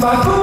Baku